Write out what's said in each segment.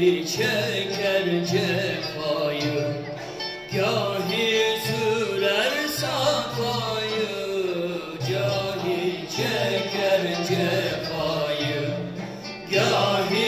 bir çeker cefayı Gahi sürer safayı Cahil çeker cefayı Gahi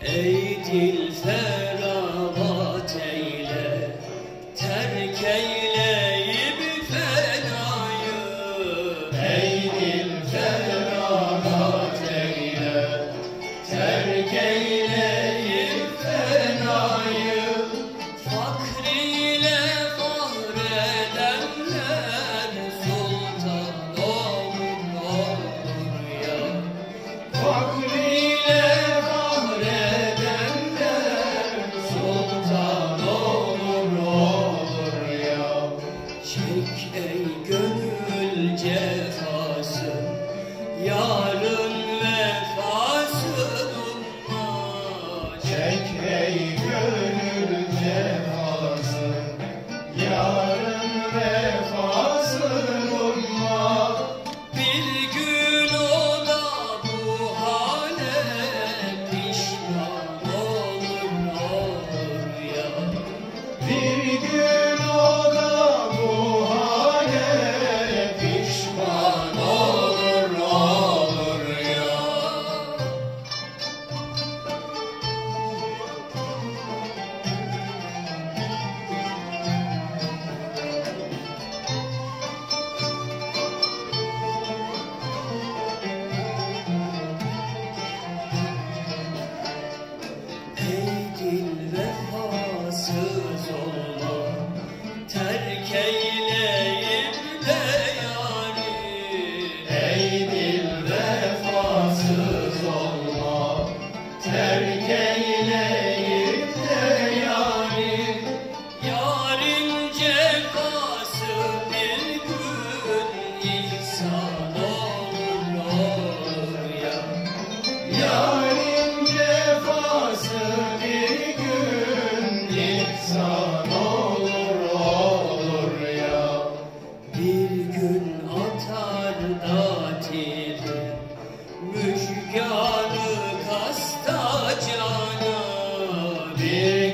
Ey dil Ya